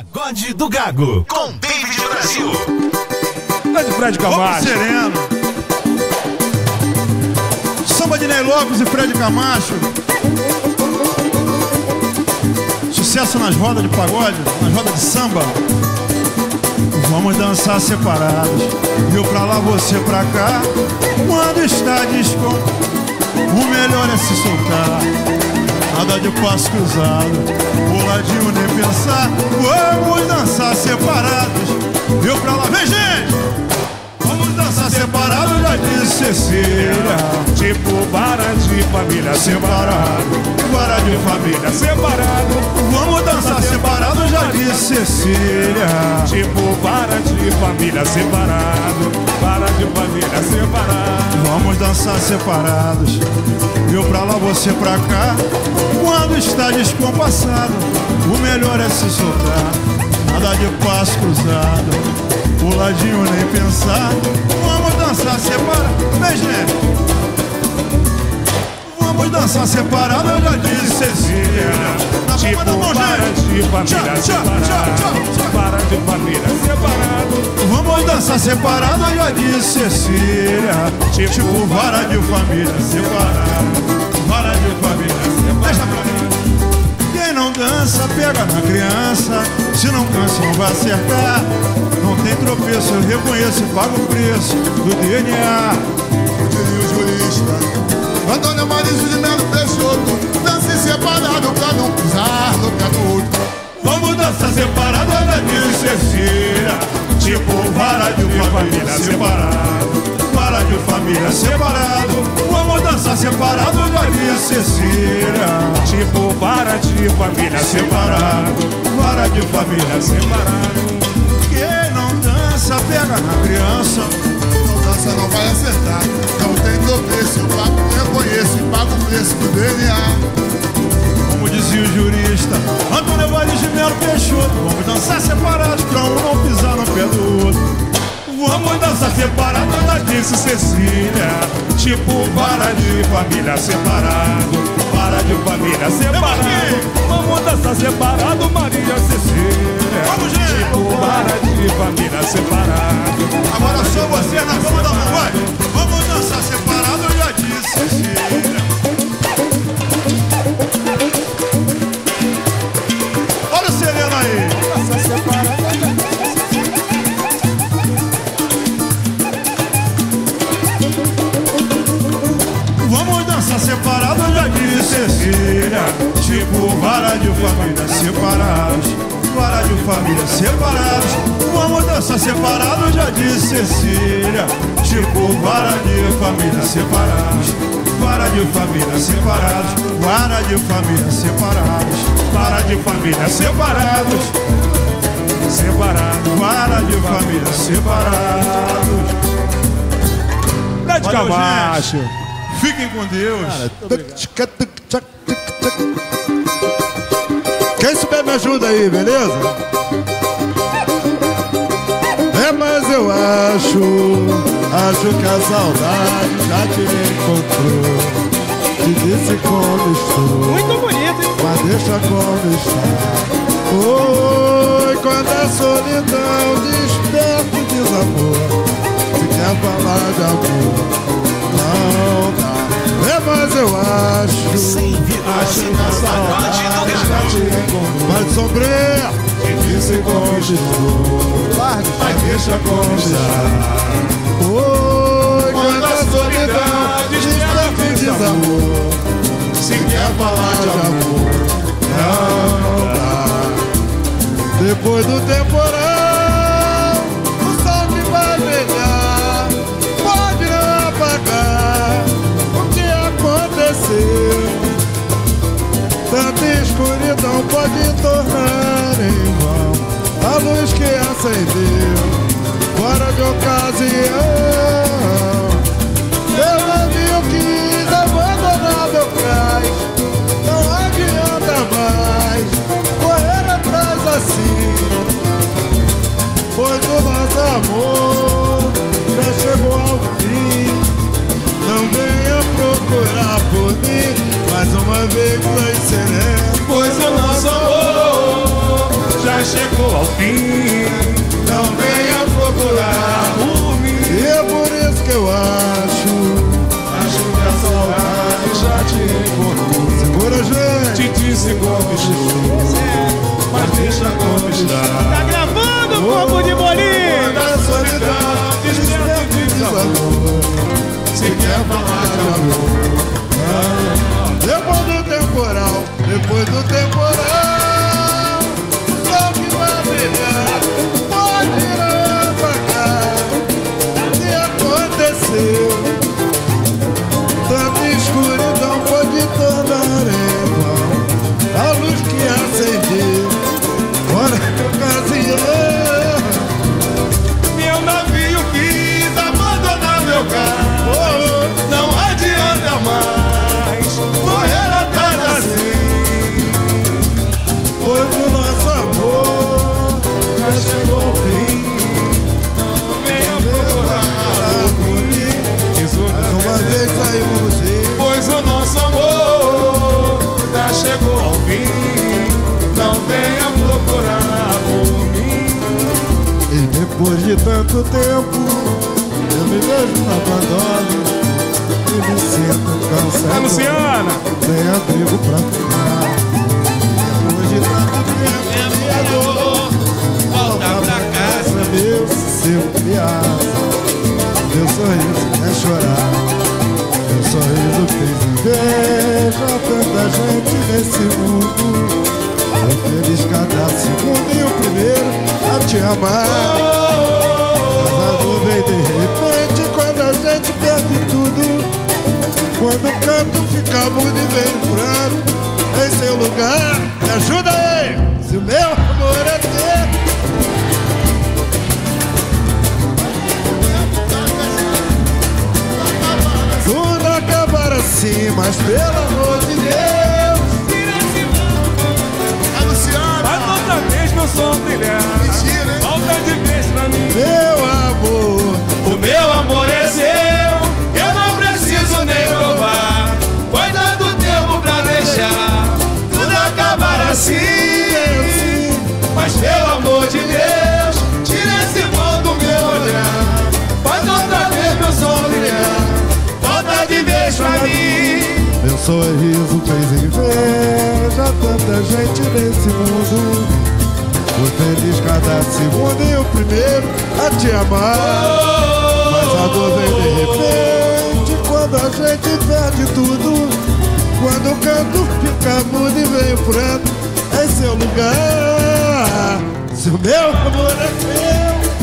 Pagode do Gago, com David Brasil. Grande Fred Vamos Camacho. sereno. Samba de Ney Lopes e Fred Camacho. Sucesso nas rodas de pagode, nas rodas de samba. Vamos dançar separados. Eu pra lá, você pra cá. Quando está desconto, o melhor é se soltar. Nada de passo cruzado, puladinho nem pensar. Vamos dançar separados. Eu pra lá, vem gente! Vamos dançar separados, já disse Cecília. Tipo de família separado. Vara de família. Separado. Vamos dançar separados, já disse Cecília. Tipo vara de família separado. Vara de família separado. Vamos dançar separados. Eu pra lá, você pra cá. Quando está descompassado, o melhor é se soltar. Nada de passo cruzado. Puladinho nem pensar. Vamos dançar separados. Vem, gente. Vamos dançar separados, eu já disse Cecília. Na palma Tipo da mão, de família separado. tchau. Vara de família separado. Vamos dançar separado, eu já disse Cecília. Tipo vara de família separada. Vara de família separada. Deixa pra mim. Quem não dança, pega na criança. Se não cansa, não vai acertar. Não tem tropeço, eu reconheço e pago o preço do DNA. diria o jurista. Antônio Maurício de Melo Peixoto, dance separado pra não pisar no pé do outro. Vamos dançar separado, já disse Cecília. Tipo vara de família separado. Vara de família separado. Vamos dançar separado, já disse Cecília. Tipo vara de família separado. Vara de família Separado. Quem não dança, pega na criança. Não dança, não vai acertar. Não tem tropeço, eu pago, reconheço e pago o preço do DNA. Como dizia o jurista, Antônio Evaristo de Melo Peixoto. Vamos dançar separados pra um não pisar no pé do outro. Vamos dançar separados, eu já disse Cecília. Tipo vara de família separado. Vara de família separado. Vamos dançar separado, Maria Cecília. Vamos, gente. Tipo vara de família separado. Agora só você na palma da mão. Vamos dançar separado, eu já disse. Olha o Sereno aí. Vamos dançar separado, eu já disse. Tipo vara de família separados. Vara de família separados. Dançar separado, já disse Cecília. Tipo vara de família separados. Vara de família separados. Vara de família separados. Vara de família separados. Separado. Vara de família separados. Valeu, Camacho. Fiquem com Deus. Quem souber me ajuda aí, beleza? É, mas eu acho, acho que a saudade já te encontrou. Te disse como estou. Muito bonito, hein? Mas deixa como está. Oi, quando a solidão desperta o desamor. Se quer falar de amor, não dá. É, mas eu acho. Sem Acho que a saudade já te encontrou. Mas sombreia, te disse como estou. Mas deixa está. Oi, quando a solidão desperta o desamor. Se quer falar de amor, não dá. Depois do temporal, luz que acendeu. Fora de ocasião, tempo, eu me vejo no abandono e me sinto cansado. É Luciana! Sem abrigo pra ficar. Tanto tempo, minha dor volta pra casa, meu seu criado. Meu sorriso é chorar, meu sorriso fez inveja tanta gente nesse mundo. Eu feliz cada segundo e o primeiro a te amar. Lugar. Me ajuda aí! Se o meu amor é teu. Tudo acabar assim, mas pelo amor de Deus. A Luciana, Faz outra vez meu som brilhar! Sorriso fez inveja tanta gente nesse mundo. Fui feliz cada segundo e o primeiro a te amar. Mas a dor vem de repente quando a gente perde tudo. Quando o canto fica mudo e vem o pranto em seu lugar. Se o meu amor é seu,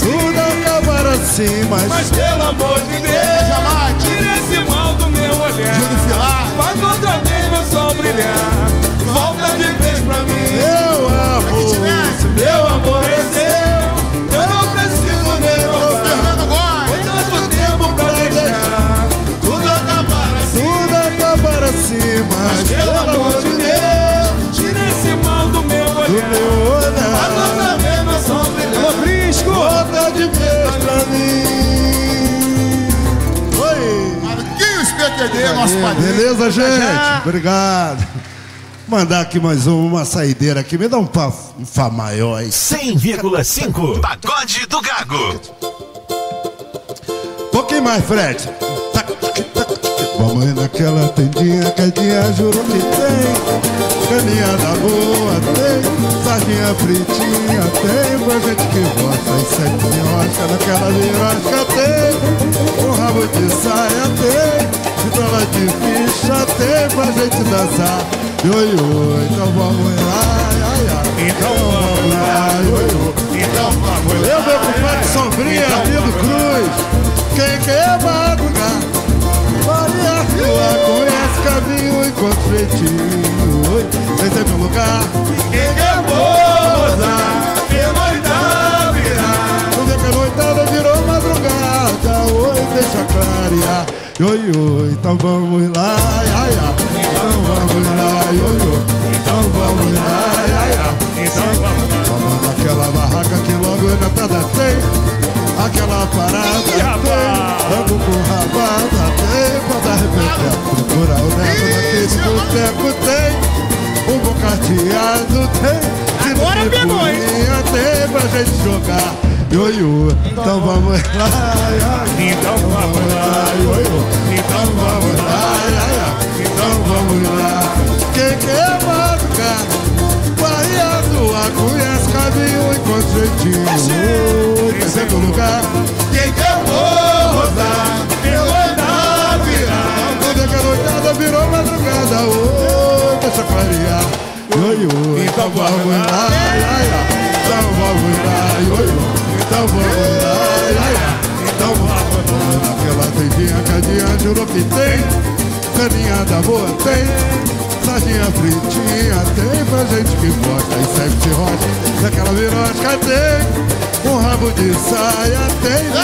tudo acabar assim, mas, Mas pelo amor de Deus, Tira esse mal do PQD, nosso padrinho. Beleza, gente? Obrigado. Mandar aqui mais uma, uma saideira aqui. Me dá um pá, um fá maior aí. 100,5 Pagode do Gago. Um pouquinho mais, Fred. Vamos naquela tendinha que a dia jurou que tem. Caminhada boa tem, sardinha fritinha tem, pra gente que gosta. E sete minhoca naquela virosca tem. Um rabo de saia tem, vitola de ficha tem, pra gente dançar. Oi, oi, então vamos lá, ai, ai. Então vamos lá, oi, oi. Então vamos Eu, meu compadre Sombrinha, amigo Cruz, quem quer madrugar? Maria Fila conhece caminho, encontra jeitinho. Oi, esse é meu lugar. Quem quer gozar, pernoitar, virar. Quando é que a noitada virou madrugada, oi, deixa clarear. Oi, oi, então vamos lá, ai, ai, ai. Então vamos lá, oi, oi. Então vamos lá, ai. Então vamos lá. Vamos naquela barraca que logo na entrada tem Aquela parada tem. Ando com rabada tem manda arrepentar. Procura o neto naquele boteco tem. Um bom carteado tem. Agora pegou, hein? tem pra gente jogar. Ioiô, então vamos lá. Então vamos lá. Ioiô, Então vamos lá. Então vamos lá. Quem quer madrugar? Bahia do conhece caminho e com jeitinho. Terceiro lugar. Quem quer rodar? Pelo andar virar. Quando é que a noitada virou madrugada? Ô, deixa clarear. Ioiô, então vamos lá. Caninha da boa tem. Sardinha fritinha tem pra gente que gosta. E sexy hot, daquela virosca tem. Um rabo de saia tem. De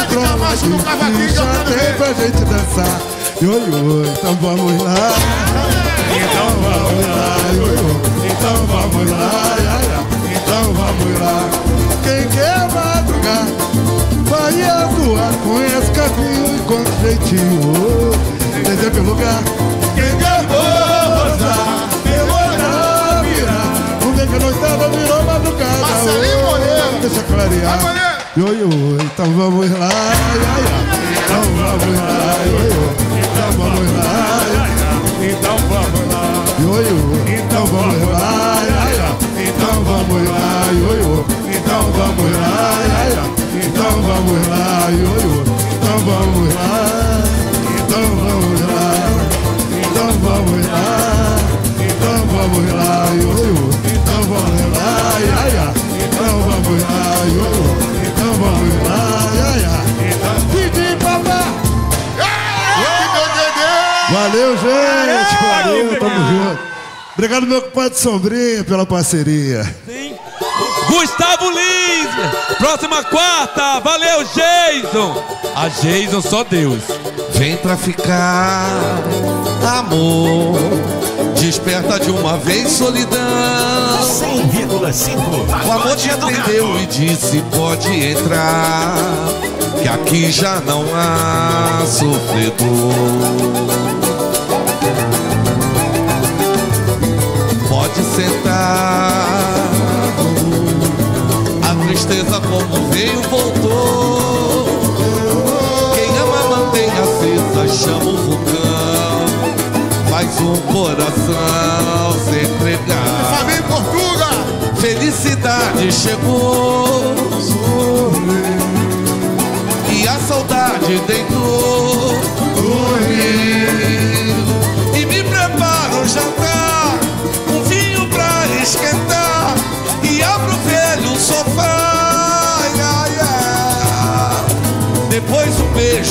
ficha quero tem pra gente dançar. Ioiô, então vamos lá. Então vamos lá, ioiô. Então vamos lá. Então vamos lá. Quem quer madrugar, vai atuar. Conhece caminho e com jeitinho. Entendeu pelo lugar? deixa clarear. Oi, oi, então vamos lá, ia, ia. Então vamos lá. Então vamos lá, Então vamos lá, oi, oi. Então vamos lá, Então vamos lá, oi, oi. Então vamos lá, Então vamos lá, oi, oi. Então vamos lá, então vamos lá, então vamos lá. Obrigado, meu compadre Sombrinha, pela parceria. Gustavo Lins, próxima quarta, valeu Jason. A Jason só Deus. Vem pra ficar, amor. Desperta de uma vez solidão. 100,5. O amor te atendeu e disse: pode entrar. Que aqui já não há sofredor. Sentar. A tristeza como veio voltou. Quem ama mantém acesa, chama o vulcão. Faz um coração se entregar. Família Portuga. Felicidade chegou E a saudade deitou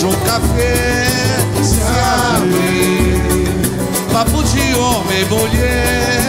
Um café Se abre. Papo de homem e mulher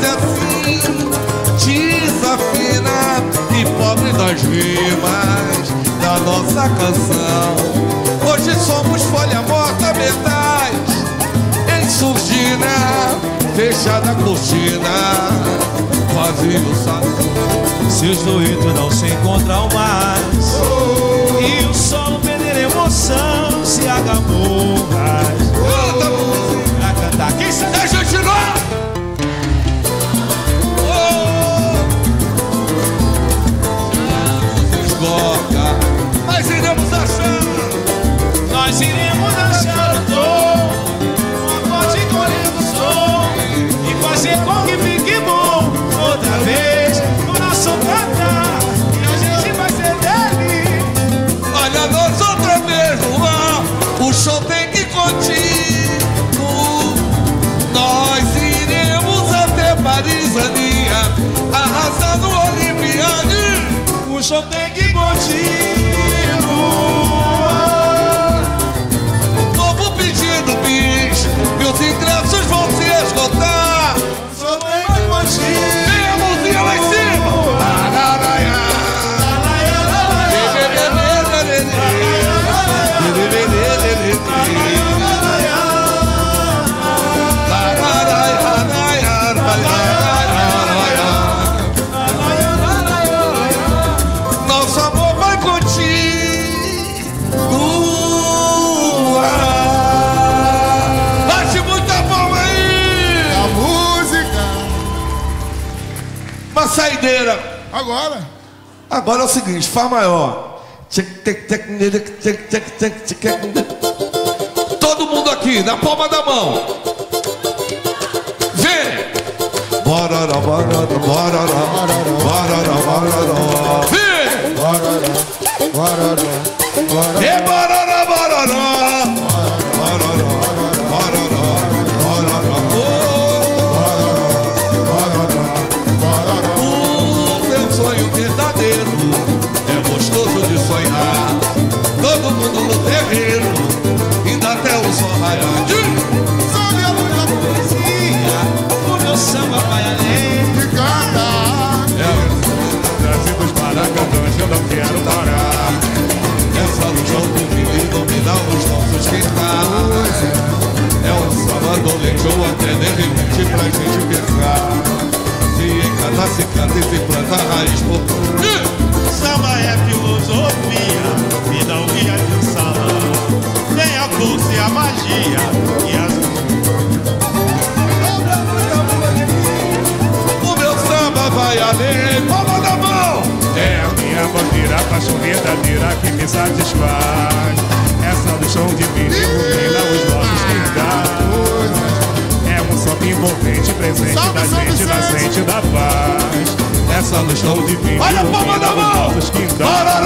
e assim desafina e pobre das rimas da nossa canção. Hoje somos folha morta, metais em surdina, fechada a cortina, vazio salão. Se os doidos não se encontram mais E o solo perder emoção Se agamou so they doideira. Agora. Agora é o seguinte, Fá maior. Todo mundo aqui, na palma da mão. Vem! Barará, barará, barará, barará, barará. Vem! Barará, barará, barará. E barará, barará. plantas e raiz por Olha a palma da mão! Para